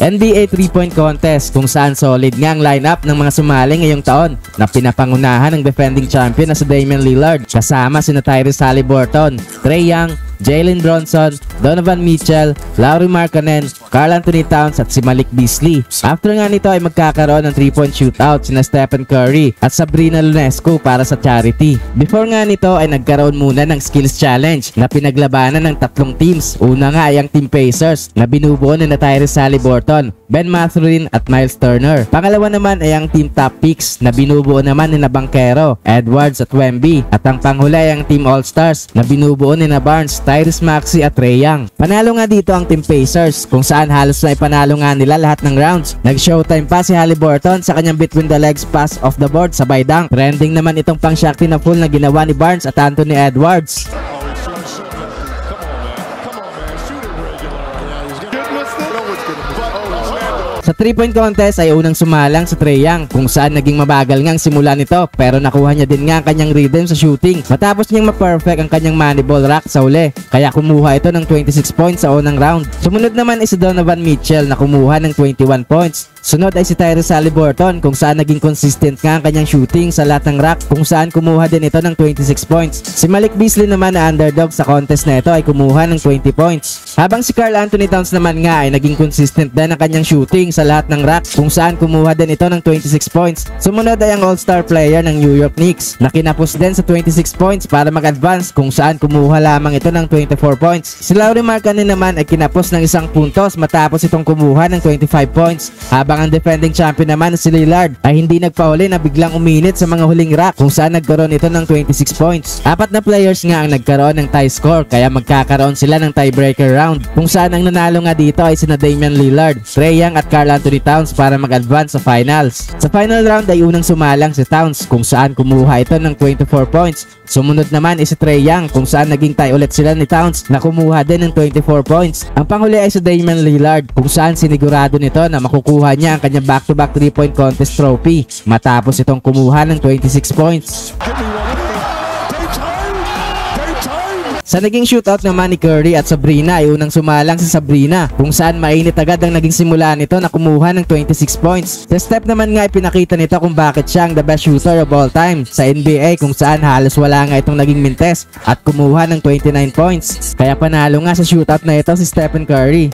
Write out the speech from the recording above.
NBA 3-point contest kung saan solid nga ang lineup ng mga sumali ngayong taon na pinapangunahan ng defending champion na si Damian Lillard kasama sina Tyrese Halliburton, Trey Young, Jalen Bronson, Donovan Mitchell, Lauri Markkanen, Carl Anthony Towns at si Malik Beasley. After nga nito ay magkakaroon ng 3-point shootout sina Stephen Curry at Sabrina Lunesco para sa charity. Before nga nito ay nagkaroon muna ng skills challenge na pinaglabanan ng tatlong teams. Una nga ay ang Team Pacers na binubuo ni na Tyrese Halliburton, Ben Mathurin at Miles Turner. Pangalawa naman ay ang Team Top Picks na binubuo naman ni na Bankero, Edwards at Wemby. At ang panghuli ay ang Team All-Stars na binubuo ni na Barnes, Tyrese Maxey at Trae Young. Panalo nga dito ang Team Pacers kung saan halos na ipanalo nga nila lahat ng rounds. Nag-showtime pa si Halliburton sa kanyang between the legs pass off the board sabay dunk. Trending naman itong pang shakti na full na ginawa ni Barnes at Anthony Edwards. Sa 3-point contest ay unang sumalang sa Trae Young kung saan naging mabagal nga simula nito pero nakuha niya din nga ang kanyang rhythm sa shooting matapos niyang ma-perfect ang kanyang money ball rack sa uli kaya kumuha ito ng 26 points sa unang round. Sumunod naman ay si Donovan Mitchell na kumuha ng 21 points. Sunod ay si Tyrese Halliburton kung saan naging consistent nga ang kanyang shooting sa lahat ng rack kung saan kumuha din ito ng 26 points. Si Malik Beasley naman na underdog sa contest na ito ay kumuha ng 20 points. Habang si Carl Anthony Towns naman nga ay naging consistent din ang kanyang shooting sa lahat ng rack kung saan kumuha din ito ng 26 points. Sumunod ay ang all-star player ng New York Knicks na kinapos din sa 26 points para mag-advance kung saan kumuha lamang ito ng 24 points. Si Lauri Markkanen naman ay kinapos ng isang puntos matapos itong kumuha ng 25 points habang ang defending champion naman si Lillard ay hindi nagpauli na biglang uminit sa mga huling rack kung saan nagkaroon ito ng 26 points. Apat na players nga ang nagkaroon ng tie score kaya magkakaroon sila ng tiebreaker round kung saan ang nanalo nga dito ay sina Damian Lillard, Trae Young at Carl Anthony Towns para mag-advance sa finals. Sa final round ay unang sumalang si Towns kung saan kumuha ito ng 24 points. Sumunod naman is si Trae Young kung saan naging tie ulit sila ni Towns na kumuha din ng 24 points. Ang panghuli ay si Damian Lillard kung saan sinigurado nito na makukuha niya ang kanyang back-to-back 3-point contest trophy matapos itong kumuha ng 26 points. Sa naging shootout naman ni Curry at Sabrina ay unang sumalang si Sabrina kung saan mainit agad ang naging simula nito na kumuha ng 26 points. Sa step naman nga ipinakita nito kung bakit siya ang the best shooter of all time sa NBA kung saan halos wala nga itong naging mintes at kumuha ng 29 points. Kaya panalo nga sa shootout na ito si Stephen Curry.